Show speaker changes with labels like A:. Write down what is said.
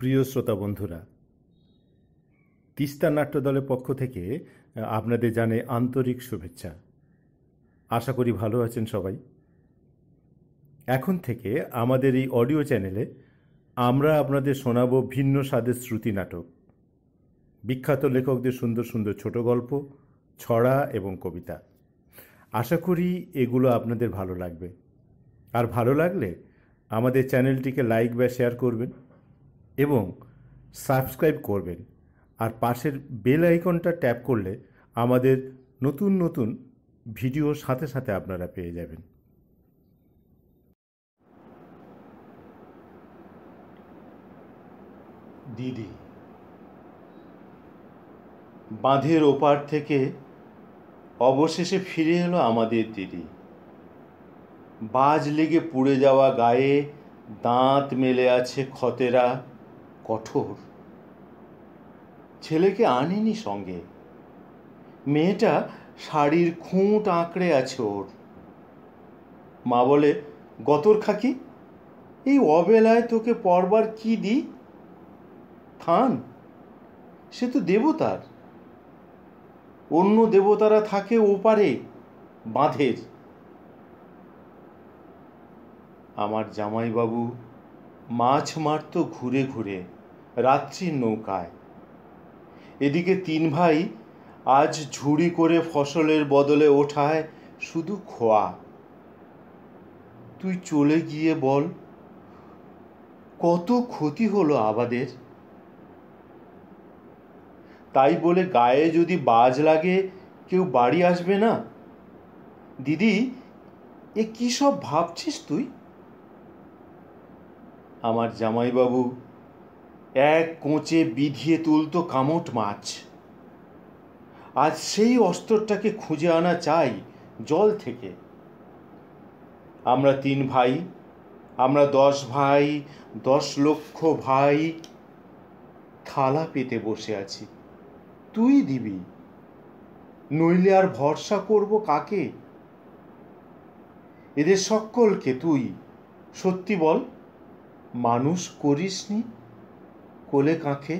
A: প্রিয় শ্রোতা বন্ধুরা, তিস্তা নাট্য দলের পক্ষ থেকে আপনাদের জানে আন্তরিক শুভেচ্ছা। আশা করি ভালো আছেন সবাই। এখন থেকে আমাদের এই অডিও চ্যানেলে আমরা আপনাদের শোনাবো ভিন্ন স্বাদের শ্রুতি নাটক। বিখ্যাত লেখকদের সুন্দর সুন্দর ছোট গল্প, ছড়া এবং কবিতা। আশা করি এগুলো আপনাদের ভালো লাগবে। আর ভালো লাগলে আমাদের চ্যানেলটিকে লাইক বা শেয়ার করবেন। এবং সাবস্ক্রাইব করবেন। আর পাশের বেল আইকনটা ট্যাপ করলে আমাদের নতুন নতুন ভিডিও সাথে সাথে আপনারা পেয়ে যাবেন। দিদি, বাঁধের ওপার থেকে অবশেষে ফিরে এলো আমাদের দিদি। বাজ লেগে পুড়ে যাওয়া গায়ে দাঁত মেলে আছে খতেরা কঠোর। ছেলেকে আনিনি সঙ্গে। মেয়েটা শাড়ির খুঁট আঁকড়ে আছে ওর। মা বলে, গতর খাকি, এই অবেলায় তোকে পরবার কি দি থান, সে তো দেবতার। অন্য দেবতারা থাকে ওপারে, বাঁধের। আমার জামাইবাবু মাছ মারত ঘুরে ঘুরে রাত্রির নৌকায়। এদিকে তিন ভাই আজ ঝুড়ি করে ফসলের বদলে ওঠায় শুধু খোয়া। তুই চলে গিয়ে বল, কত ক্ষতি হলো আবাদের তাই বলে গায়ে যদি বাজ লাগে, কেউ বাড়ি আসবে না? দিদি, এ কি সব ভাবছিস তুই? আমার জামাইবাবু, এক কোঁচে বিধিয়ে তুলতো কামট মাছ। আজ সেই অস্ত্রটাকে খুঁজে আনা চাই জল থেকে। আমরা তিন ভাই, আমরা দশ ভাই, দশ লক্ষ ভাই, থালা পেতে বসে আছি। তুই দিবি, নইলে আর ভরসা করব কাকে? এদের সকলকে তুই, সত্যি বল। মানুষ করিসনি? কোলে কাঁখে